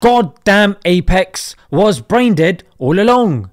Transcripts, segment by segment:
goddamn Apex was brain dead all along.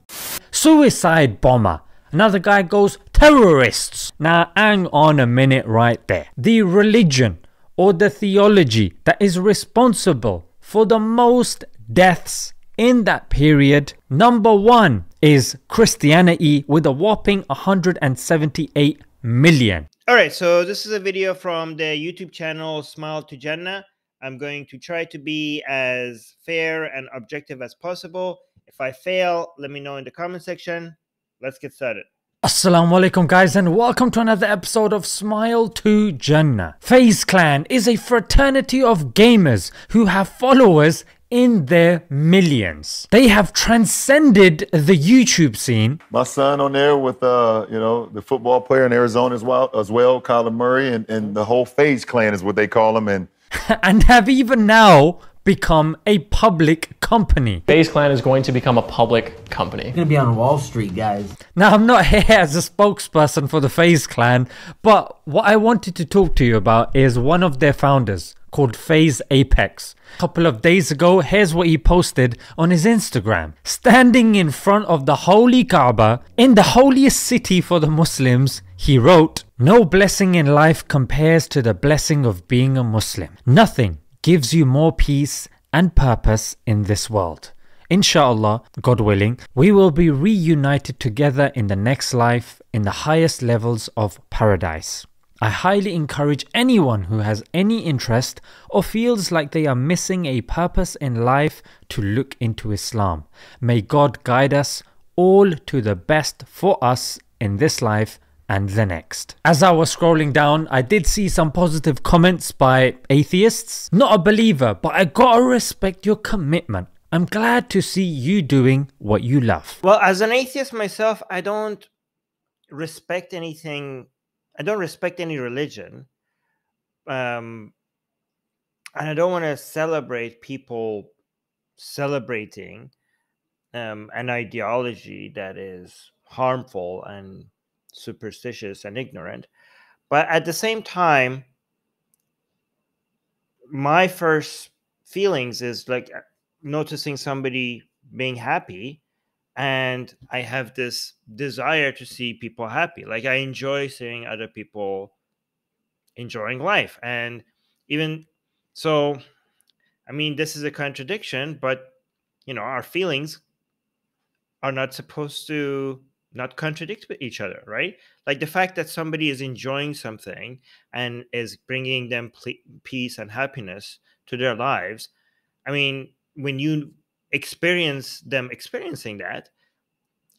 Suicide bomber. Another guy goes terrorists. Now hang on a minute right there. The religion or the theology that is responsible for the most deaths in that period. Number one is Christianity with a whopping 178 million. All right, so this is a video from the YouTube channel Smile to Jannah. I'm going to try to be as fair and objective as possible. If I fail, let me know in the comment section. Let's get started. Assalamu alaikum guys and welcome to another episode of Smile to Jannah. FaZe Clan is a fraternity of gamers who have followers in their millions. They have transcended the YouTube scene. My son on there with uh, you know, the football player in Arizona as well as well, Kyler Murray and, and the whole FaZe clan is what they call them and and have even now become a public company. FaZe Clan is going to become a public company. It's gonna be on Wall Street, guys. Now, I'm not here as a spokesperson for the FaZe Clan, but what I wanted to talk to you about is one of their founders called FaZe Apex. A couple of days ago, here's what he posted on his Instagram. Standing in front of the holy Kaaba, in the holiest city for the Muslims, he wrote, No blessing in life compares to the blessing of being a Muslim. Nothing gives you more peace and purpose in this world. Inshallah, God willing, we will be reunited together in the next life in the highest levels of paradise. I highly encourage anyone who has any interest or feels like they are missing a purpose in life to look into Islam. May God guide us all to the best for us in this life and the next. As I was scrolling down, I did see some positive comments by atheists. Not a believer, but I gotta respect your commitment. I'm glad to see you doing what you love. Well, as an atheist myself, I don't respect anything. I don't respect any religion. Um, and I don't want to celebrate people celebrating um, an ideology that is harmful and superstitious and ignorant. But at the same time, my first feelings is like uh, noticing somebody being happy and i have this desire to see people happy like i enjoy seeing other people enjoying life and even so i mean this is a contradiction but you know our feelings are not supposed to not contradict with each other, right? Like the fact that somebody is enjoying something and is bringing them peace and happiness to their lives. I mean, when you experience them experiencing that,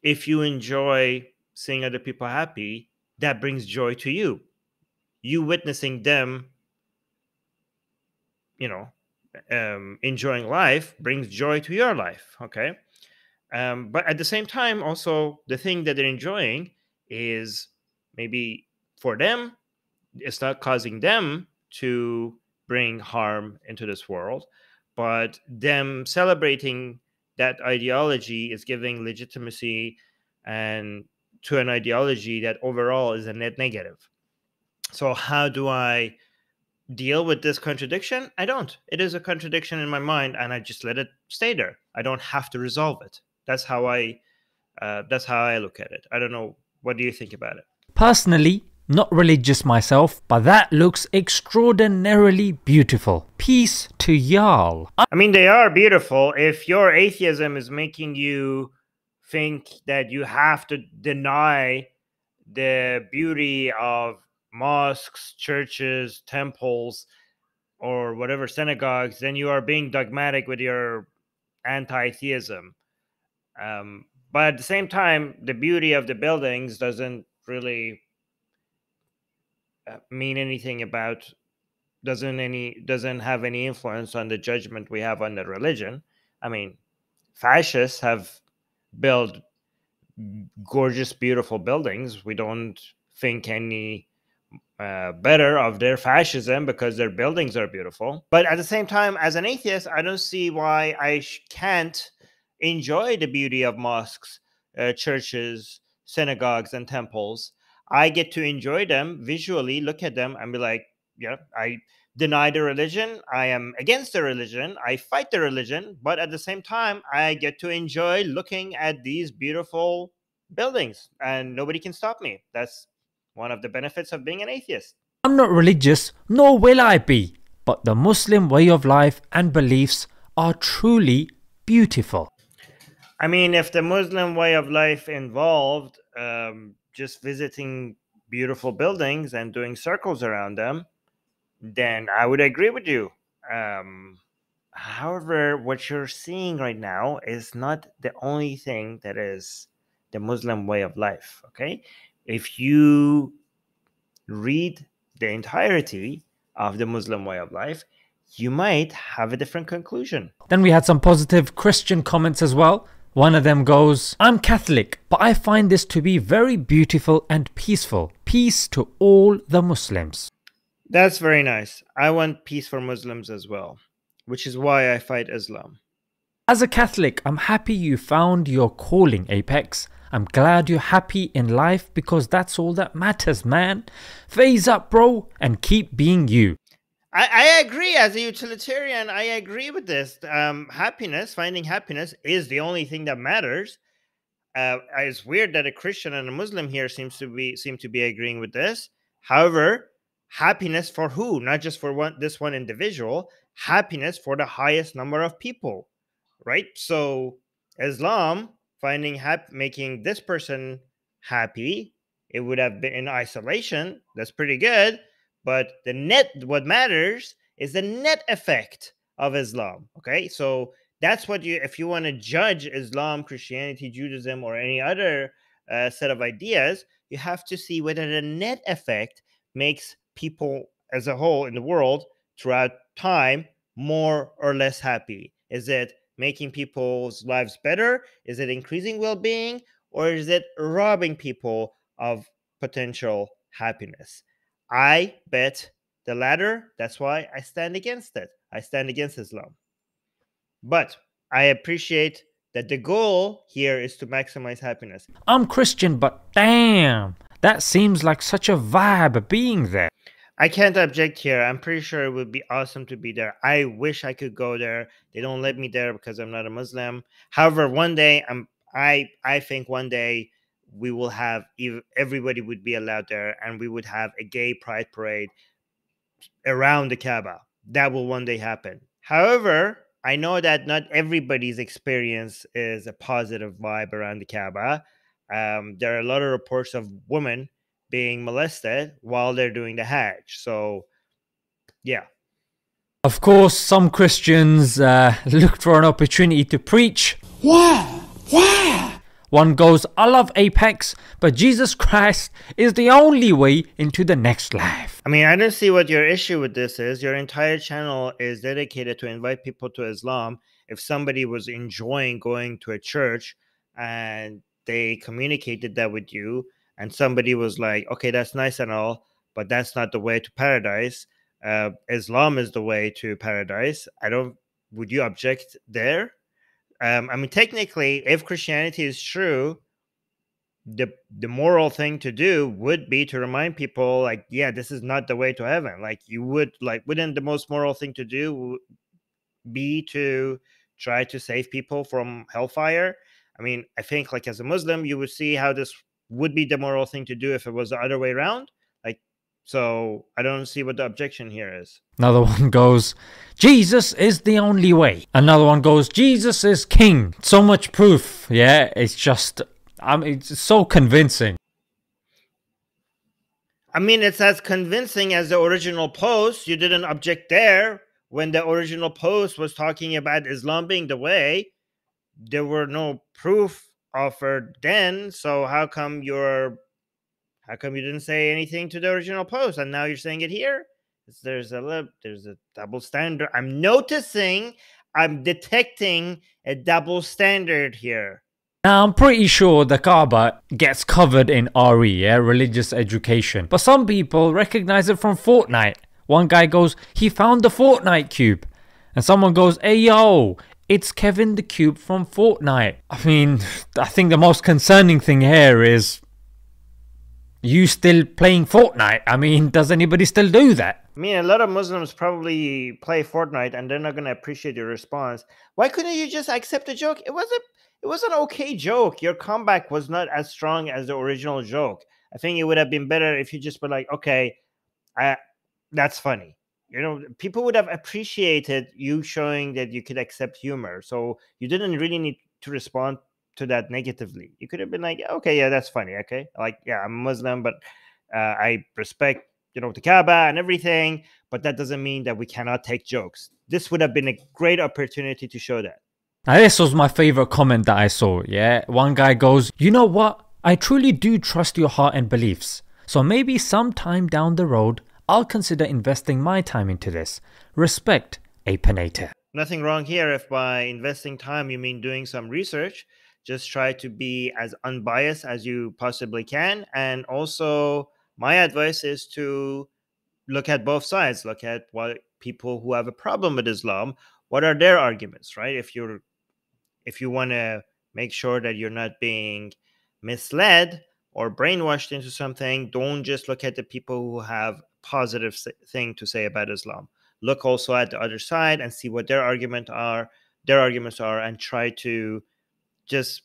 if you enjoy seeing other people happy, that brings joy to you. You witnessing them, you know, um, enjoying life brings joy to your life. Okay. Um, but at the same time, also the thing that they're enjoying is maybe for them, it's not causing them to bring harm into this world, but them celebrating that ideology is giving legitimacy and to an ideology that overall is a net negative. So how do I deal with this contradiction? I don't. It is a contradiction in my mind and I just let it stay there. I don't have to resolve it that's how I uh, that's how I look at it. I don't know. What do you think about it? Personally, not religious myself, but that looks extraordinarily beautiful. Peace to y'all. I mean, they are beautiful. If your atheism is making you think that you have to deny the beauty of mosques, churches, temples, or whatever synagogues, then you are being dogmatic with your anti theism. Um, but at the same time, the beauty of the buildings doesn't really uh, mean anything about doesn't any doesn't have any influence on the judgment we have on the religion. I mean, fascists have built gorgeous, beautiful buildings. We don't think any uh, better of their fascism because their buildings are beautiful. But at the same time, as an atheist, I don't see why I can't enjoy the beauty of mosques, uh, churches, synagogues, and temples. I get to enjoy them visually, look at them, and be like, yeah, I deny the religion. I am against the religion. I fight the religion, but at the same time, I get to enjoy looking at these beautiful buildings, and nobody can stop me. That's one of the benefits of being an atheist. I'm not religious, nor will I be, but the Muslim way of life and beliefs are truly beautiful. I mean, if the Muslim way of life involved um, just visiting beautiful buildings and doing circles around them, then I would agree with you. Um, however, what you're seeing right now is not the only thing that is the Muslim way of life. Okay. If you read the entirety of the Muslim way of life, you might have a different conclusion. Then we had some positive Christian comments as well. One of them goes, I'm Catholic, but I find this to be very beautiful and peaceful. Peace to all the Muslims. That's very nice. I want peace for Muslims as well, which is why I fight Islam. As a Catholic, I'm happy you found your calling, Apex. I'm glad you're happy in life because that's all that matters, man. Faze up, bro, and keep being you. I, I agree. As a utilitarian, I agree with this. Um, happiness, finding happiness, is the only thing that matters. Uh, it's weird that a Christian and a Muslim here seems to be seem to be agreeing with this. However, happiness for who? Not just for one this one individual. Happiness for the highest number of people, right? So Islam finding hap- making this person happy, it would have been in isolation. That's pretty good. But the net, what matters is the net effect of Islam. Okay, so that's what you, if you want to judge Islam, Christianity, Judaism, or any other uh, set of ideas, you have to see whether the net effect makes people as a whole in the world throughout time more or less happy. Is it making people's lives better? Is it increasing well being? Or is it robbing people of potential happiness? I bet the latter. That's why I stand against it. I stand against Islam. But I appreciate that the goal here is to maximize happiness. I'm Christian, but damn, that seems like such a vibe being there. I can't object here. I'm pretty sure it would be awesome to be there. I wish I could go there. They don't let me there because I'm not a Muslim. However, one day I'm I I think one day we will have everybody would be allowed there and we would have a gay pride parade around the Kaaba. That will one day happen. However, I know that not everybody's experience is a positive vibe around the Kaaba. Um, there are a lot of reports of women being molested while they're doing the Hajj. So, yeah. Of course, some Christians uh, looked for an opportunity to preach. Why? Why? One goes, I love Apex, but Jesus Christ is the only way into the next life. I mean, I don't see what your issue with this is. Your entire channel is dedicated to invite people to Islam. If somebody was enjoying going to a church and they communicated that with you, and somebody was like, okay, that's nice and all, but that's not the way to paradise. Uh, Islam is the way to paradise. I don't. Would you object there? Um, I mean, technically, if Christianity is true, the the moral thing to do would be to remind people, like, yeah, this is not the way to heaven. Like, you would like, wouldn't the most moral thing to do be to try to save people from hellfire? I mean, I think like as a Muslim, you would see how this would be the moral thing to do if it was the other way around. So I don't see what the objection here is. Another one goes, Jesus is the only way. Another one goes, Jesus is king. So much proof. Yeah, it's just, I mean, it's so convincing. I mean, it's as convincing as the original post. You didn't object there when the original post was talking about Islam being the way. There were no proof offered then. So how come you're how come you didn't say anything to the original post and now you're saying it here? There's a there's a double standard. I'm noticing, I'm detecting a double standard here. Now, I'm pretty sure the Kaaba gets covered in RE, yeah, religious education. But some people recognize it from Fortnite. One guy goes, he found the Fortnite cube. And someone goes, hey yo, it's Kevin the Cube from Fortnite. I mean, I think the most concerning thing here is you still playing Fortnite. I mean, does anybody still do that? I mean, a lot of Muslims probably play Fortnite and they're not going to appreciate your response. Why couldn't you just accept the joke? It was a it was an okay joke. Your comeback was not as strong as the original joke. I think it would have been better if you just were like, okay, I, that's funny. You know, people would have appreciated you showing that you could accept humor. So you didn't really need to respond to that negatively. You could have been like, okay, yeah, that's funny. Okay, like, yeah, I'm Muslim, but uh, I respect, you know, the Kaaba and everything. But that doesn't mean that we cannot take jokes. This would have been a great opportunity to show that. Now, this was my favorite comment that I saw. Yeah, one guy goes, You know what? I truly do trust your heart and beliefs. So maybe sometime down the road, I'll consider investing my time into this. Respect, Apinator. Nothing wrong here if by investing time you mean doing some research. Just try to be as unbiased as you possibly can. And also, my advice is to look at both sides. Look at what people who have a problem with Islam, what are their arguments, right? If you're if you want to make sure that you're not being misled or brainwashed into something, don't just look at the people who have positive thing to say about Islam. Look also at the other side and see what their argument are, their arguments are, and try to just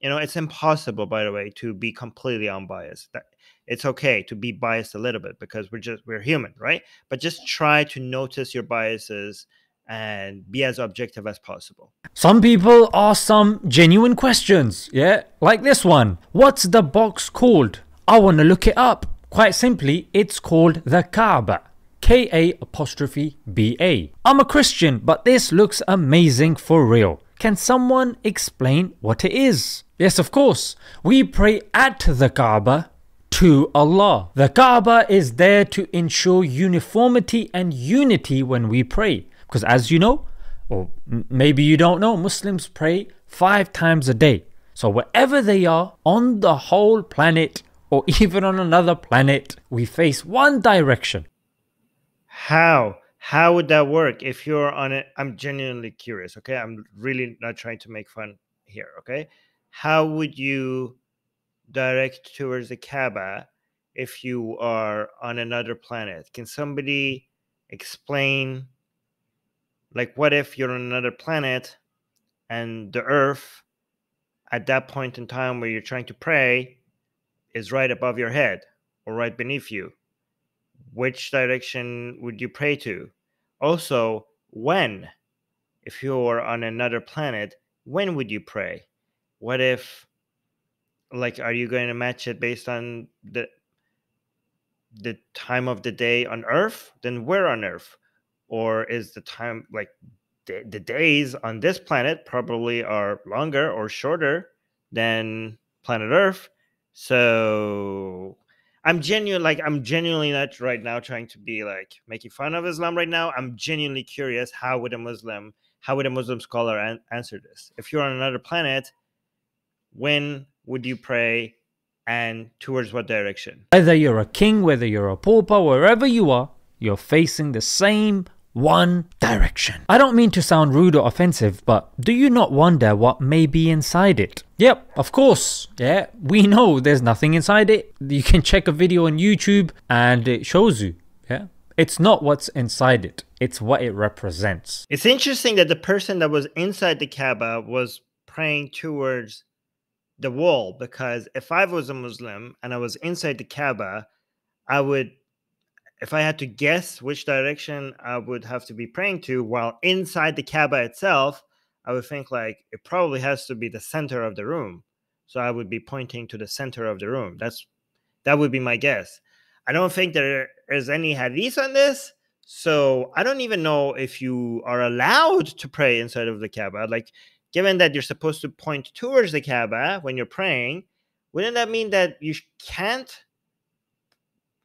you know it's impossible by the way to be completely unbiased that it's okay to be biased a little bit because we're just we're human right but just try to notice your biases and be as objective as possible. Some people ask some genuine questions, yeah? Like this one What's the box called? I want to look it up. Quite simply, it's called the Kaaba. K A apostrophe B A. I'm a Christian, but this looks amazing for real. Can someone explain what it is? Yes, of course. We pray at the Kaaba to Allah. The Kaaba is there to ensure uniformity and unity when we pray. Because as you know, or maybe you don't know, Muslims pray five times a day. So wherever they are on the whole planet or even on another planet, we face one direction. How? How would that work if you're on it? I'm genuinely curious, okay? I'm really not trying to make fun here, okay? How would you direct towards the Kaaba if you are on another planet? Can somebody explain like what if you're on another planet and the earth at that point in time where you're trying to pray is right above your head or right beneath you which direction would you pray to? Also when? If you were on another planet when would you pray? What if like are you going to match it based on the the time of the day on earth? Then where on earth? Or is the time like the, the days on this planet probably are longer or shorter than planet Earth? So I'm genuine like I'm genuinely not right now trying to be like making fun of Islam right now. I'm genuinely curious how would a Muslim how would a Muslim scholar an- answer this? If you're on another planet, when would you pray and towards what direction? Whether you're a king, whether you're a pauper, wherever you are, you're facing the same one direction. I don't mean to sound rude or offensive, but do you not wonder what may be inside it? Yep, of course. Yeah, we know there's nothing inside it. You can check a video on YouTube and it shows you. Yeah. It's not what's inside it, it's what it represents. It's interesting that the person that was inside the Kaaba was praying towards the wall because if I was a Muslim and I was inside the Kaaba, I would if I had to guess which direction I would have to be praying to while inside the Kaaba itself, I would think like it probably has to be the center of the room. So I would be pointing to the center of the room. That's that would be my guess. I don't think there is any hadith on this. So I don't even know if you are allowed to pray inside of the Kaaba. Like, given that you're supposed to point towards the Kaaba when you're praying, wouldn't that mean that you can't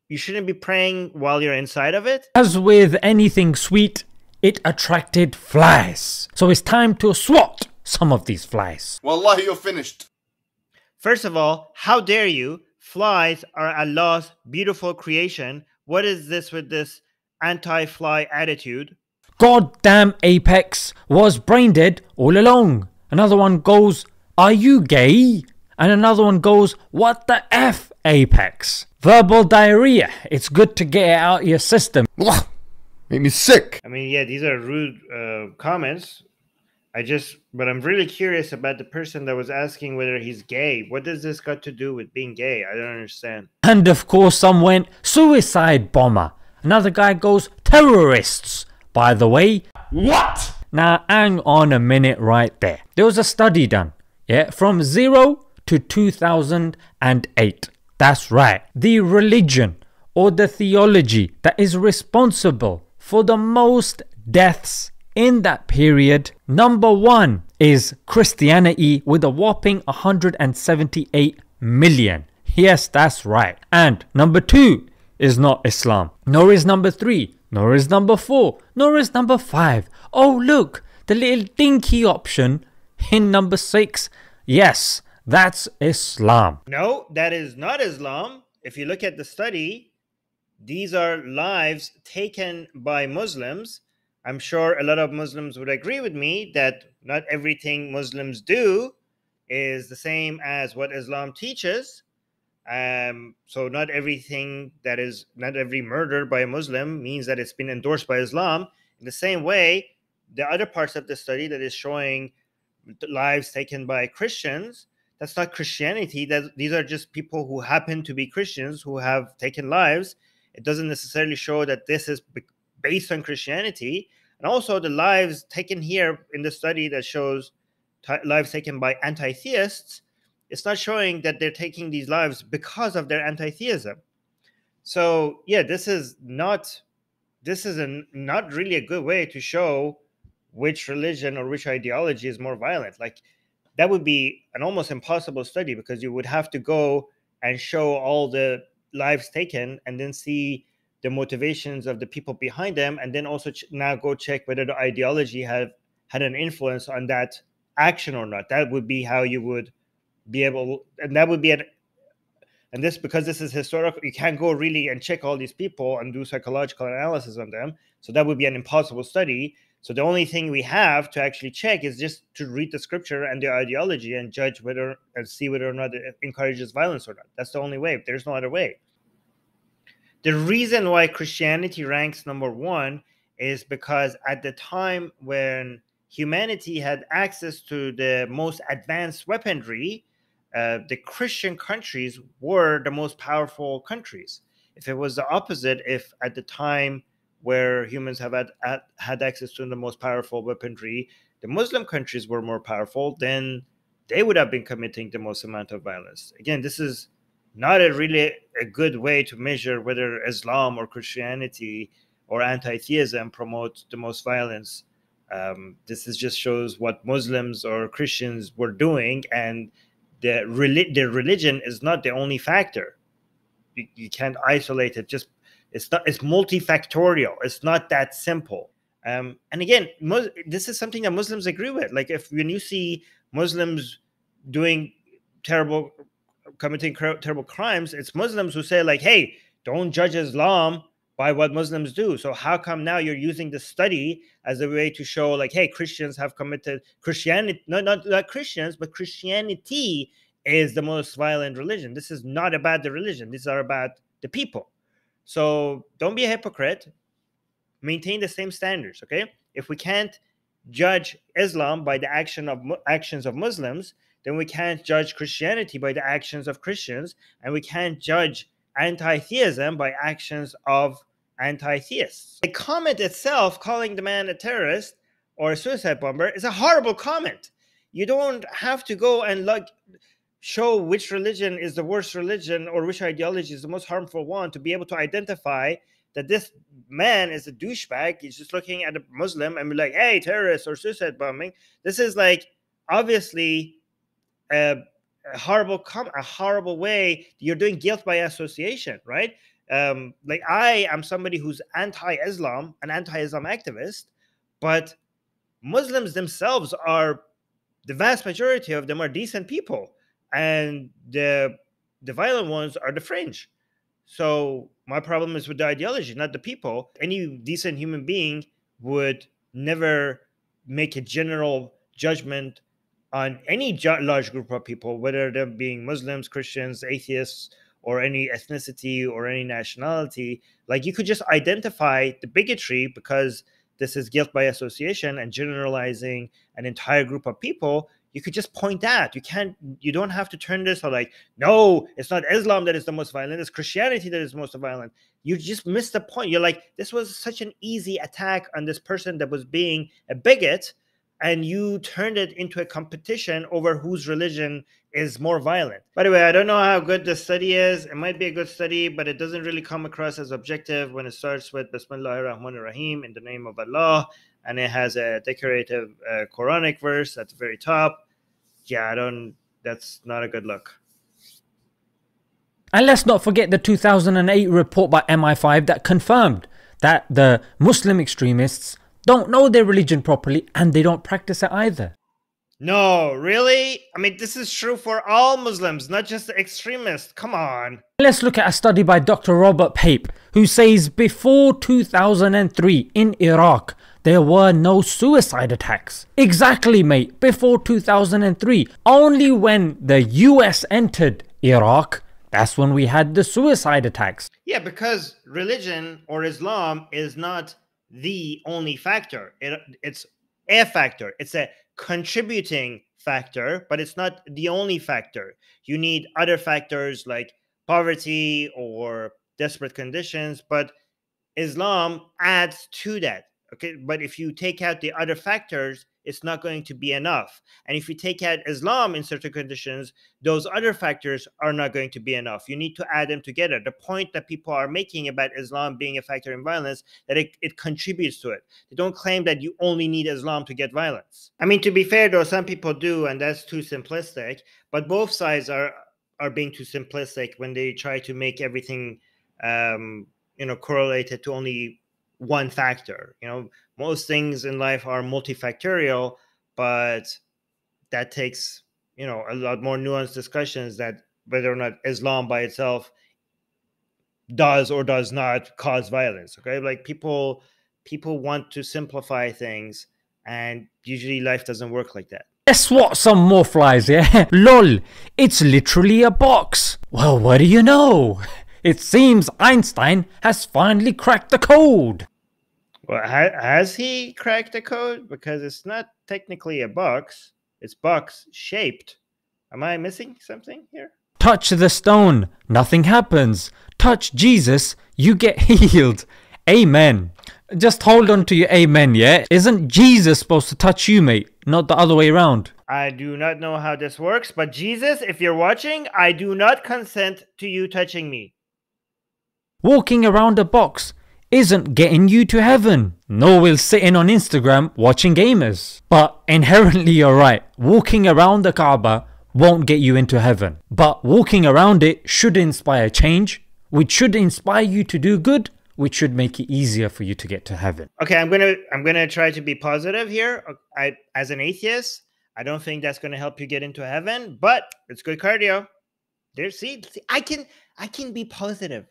you shouldn't be praying while you're inside of it. As with anything sweet, it attracted flies. So it's time to swat some of these flies. Wallahi, you're finished. First of all, how dare you? Flies are Allah's beautiful creation. What is this with this anti fly attitude? Goddamn Apex was brain dead all along. Another one goes, Are you gay? And another one goes, What the F, Apex? Verbal diarrhea. It's good to get it out of your system. Made me sick. I mean, yeah, these are rude uh, comments. I just, but I'm really curious about the person that was asking whether he's gay. What does this got to do with being gay? I don't understand. And of course, some went, Suicide bomber. Another guy goes, Terrorists. By the way, What? Now, hang on a minute right there. There was a study done, yeah, from zero to 2008. That's right. The religion or the theology that is responsible for the most deaths in that period, number one is Christianity with a whopping 178 million. Yes, that's right. And number two is not Islam, nor is number three, nor is number four, nor is number five. Oh, look, the little dinky option in number six. Yes, that's Islam. No, that is not Islam. If you look at the study, these are lives taken by Muslims. I'm sure a lot of Muslims would agree with me that not everything Muslims do is the same as what Islam teaches. Um, so not everything that is not every murder by a Muslim means that it's been endorsed by Islam. In the same way, the other parts of the study that is showing lives taken by Christians, that's not Christianity. That these are just people who happen to be Christians who have taken lives. It doesn't necessarily show that this is based on Christianity. And also the lives taken here in the study that shows lives taken by anti-theists it's not showing that they're taking these lives because of their anti-theism so yeah this is not this is a, not really a good way to show which religion or which ideology is more violent like that would be an almost impossible study because you would have to go and show all the lives taken and then see the motivations of the people behind them and then also ch- now go check whether the ideology had had an influence on that action or not. That would be how you would be able and that would be an and this because this is historical you can't go really and check all these people and do psychological analysis on them. So that would be an impossible study so the only thing we have to actually check is just to read the scripture and the ideology and judge whether and see whether or not it encourages violence or not. That's the only way. There's no other way. The reason why christianity ranks number one is because at the time when humanity had access to the most advanced weaponry uh, the Christian countries were the most powerful countries. If it was the opposite, if at the time where humans have had, had, had access to the most powerful weaponry, the Muslim countries were more powerful, then they would have been committing the most amount of violence. Again, this is not a really a good way to measure whether Islam or Christianity or anti-theism promote the most violence. Um, this is just shows what Muslims or Christians were doing, and the, the religion is not the only factor. You, you can't isolate it. Just it's not. It's multifactorial. It's not that simple. Um, and again, Mus- this is something that Muslims agree with. Like if when you see Muslims doing terrible, committing cr- terrible crimes, it's Muslims who say like, "Hey, don't judge Islam by what Muslims do. So how come now you're using the study as a way to show like, hey, Christians have committed Christianity, not not, not Christians, but Christianity is the most violent religion. This is not about the religion. These are about the people. So don't be a hypocrite. Maintain the same standards. Okay. If we can't judge Islam by the action of actions of Muslims, then we can't judge Christianity by the actions of Christians, and we can't judge anti-theism by actions of anti-theists. The comment itself, calling the man a terrorist or a suicide bomber, is a horrible comment. You don't have to go and like show which religion is the worst religion or which ideology is the most harmful one to be able to identify that this man is a douchebag. He's just looking at a Muslim and be like, "Hey, terrorist or suicide bombing." This is like obviously a, a horrible com- a horrible way. You're doing guilt by association, right? um, like I am somebody who's anti-Islam, an anti-Islam activist, but Muslims themselves are the vast majority of them are decent people, and the the violent ones are the fringe. So my problem is with the ideology, not the people. Any decent human being would never make a general judgment on any large group of people, whether they're being Muslims, Christians, atheists, or any ethnicity or any nationality. Like you could just identify the bigotry because this is guilt by association and generalizing an entire group of people. You could just point that. You can't, you don't have to turn this or like, no, it's not Islam that is the most violent, it's Christianity that is most violent. You just missed the point. You're like, this was such an easy attack on this person that was being a bigot and you turned it into a competition over whose religion is more violent. By the way, I don't know how good the study is. It might be a good study, but it doesn't really come across as objective when it starts with Bismillah ar-Rahman rahim in the name of Allah, and it has a decorative uh, Quranic verse at the very top. Yeah, I don't. That's not a good look. And let's not forget the 2008 report by MI5 that confirmed that the Muslim extremists don't know their religion properly and they don't practice it either. No, really? I mean, this is true for all Muslims, not just the extremists. Come on. Let's look at a study by Dr. Robert Pape, who says before 2003 in Iraq, there were no suicide attacks. Exactly, mate, before 2003. Only when the US entered Iraq, that's when we had the suicide attacks. Yeah, because religion or Islam is not the only factor. It, it's a factor. It's a contributing factor, but it's not the only factor. You need other factors like poverty or desperate conditions, but Islam adds to that. Okay, but if you take out the other factors, it's not going to be enough. And if you take out Islam in certain conditions, those other factors are not going to be enough. You need to add them together. The point that people are making about Islam being a factor in violence, that it, it contributes to it. They don't claim that you only need Islam to get violence. I mean, to be fair, though, some people do, and that's too simplistic. But both sides are are being too simplistic when they try to make everything um, you know correlated to only one factor. You know, most things in life are multifactorial, but that takes you know a lot more nuanced discussions that whether or not Islam by itself does or does not cause violence. Okay, like people people want to simplify things, and usually life doesn't work like that. Guess what? Some more flies, yeah? LOL, it's literally a box. Well, what do you know? It seems Einstein has finally cracked the code. Well, ha- has he cracked the code? Because it's not technically a box; it's box shaped. Am I missing something here? Touch the stone, nothing happens. Touch Jesus, you get healed. Amen. Just hold on to your amen, yeah? Isn't Jesus supposed to touch you, mate, not the other way around? I do not know how this works, but Jesus, if you're watching, I do not consent to you touching me. Walking around a box isn't getting you to heaven, nor will sitting on Instagram watching gamers. But inherently, you're right, walking around the Kaaba won't get you into heaven. But walking around it should inspire change, which should inspire you to do good, which should make it easier for you to get to heaven. Okay, I'm gonna I'm gonna try to be positive here. I as an atheist, I don't think that's gonna help you get into heaven, but it's good cardio. There, see, see I can I can be positive.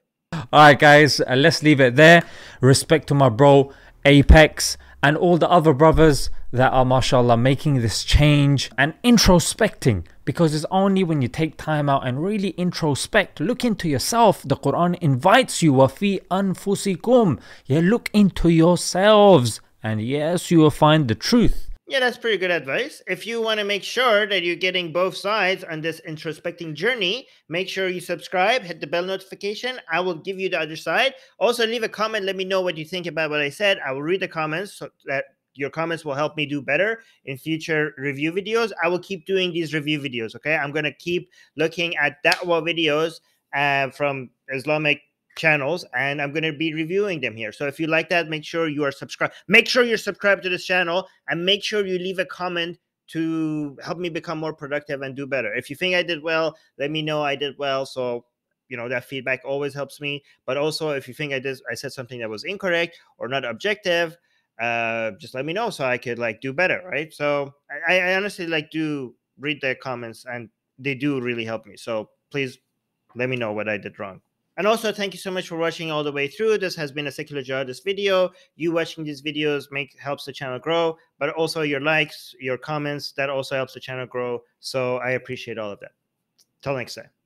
Alright, guys, uh, let's leave it there. Respect to my bro Apex and all the other brothers that are, mashallah, making this change and introspecting because it's only when you take time out and really introspect, look into yourself. The Quran invites you, wafi anfusikum. Yeah, look into yourselves, and yes, you will find the truth. Yeah, that's pretty good advice. If you want to make sure that you're getting both sides on this introspecting journey, make sure you subscribe, hit the bell notification. I will give you the other side. Also, leave a comment. Let me know what you think about what I said. I will read the comments so that your comments will help me do better in future review videos. I will keep doing these review videos. Okay, I'm gonna keep looking at da'wah videos uh, from Islamic channels and I'm going to be reviewing them here. So if you like that, make sure you are subscribed. Make sure you're subscribed to this channel and make sure you leave a comment to help me become more productive and do better. If you think I did well, let me know I did well. So, you know, that feedback always helps me. But also if you think I did I said something that was incorrect or not objective, uh just let me know so I could like do better, right? So I, I honestly like do read the comments and they do really help me. So please let me know what I did wrong. And also, thank you so much for watching all the way through. This has been a secular jihadist video. You watching these videos make helps the channel grow, but also your likes, your comments, that also helps the channel grow. So I appreciate all of that. Till next time.